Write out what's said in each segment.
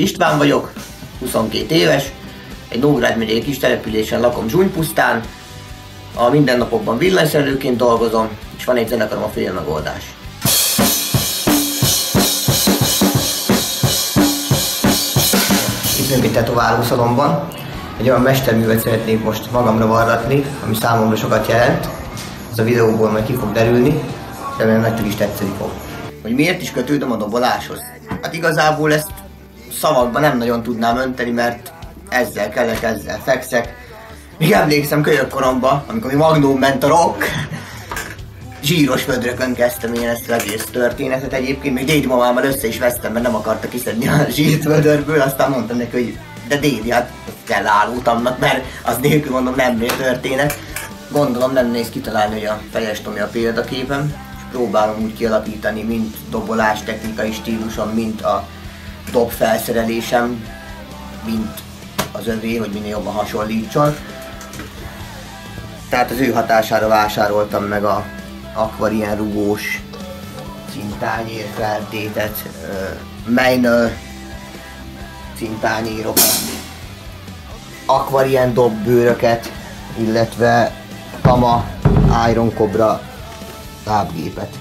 István vagyok, 22 éves, egy Nógrád megyei kis településen lakom Zsúnypusztán, a mindennapokban villanyszerelőként dolgozom, és van egy zenekarom a félmegoldás. Itt vagyunk egy tetoválószalomban. Egy olyan mesterművet szeretnék most magamra varratni, ami számomra sokat jelent. Ez a videóból majd ki fog derülni, remélem nektek is tetszeni fog. Hogy miért is kötődöm a doboláshoz? Hát igazából ezt szavakban nem nagyon tudnám önteni, mert ezzel kellek, ezzel fekszek. Még emlékszem kölyök koromban, amikor mi magnum ment a rock, zsíros vödrökön kezdtem én ezt az egész történetet egyébként, még dédi mamámmal össze is vesztem, mert nem akarta kiszedni a zsírt vödörből, aztán mondtam neki, hogy de dédi, hát kell állótamnak, mert az nélkül mondom nem történet. Gondolom nem néz kitalálni, hogy a fejes Tomi a példaképem, és próbálom úgy kialakítani, mint dobolás technikai stílusom, mint a dob felszerelésem, mint az övé, hogy minél jobban hasonlítson. Tehát az ő hatására vásároltam meg a akvarien rugós cintányér feltétet, Meynő cintányérokat, akvarien dobbőröket, illetve Tama Iron Cobra lábgépet.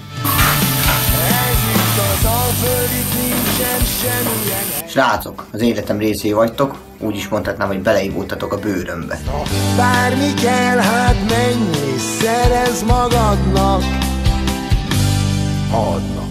Srácok, az életem részé vagytok, úgy is mondhatnám, hogy beleivultatok a bőrömbe. Bármi kell, hát menj és szerez magadnak. Adnak.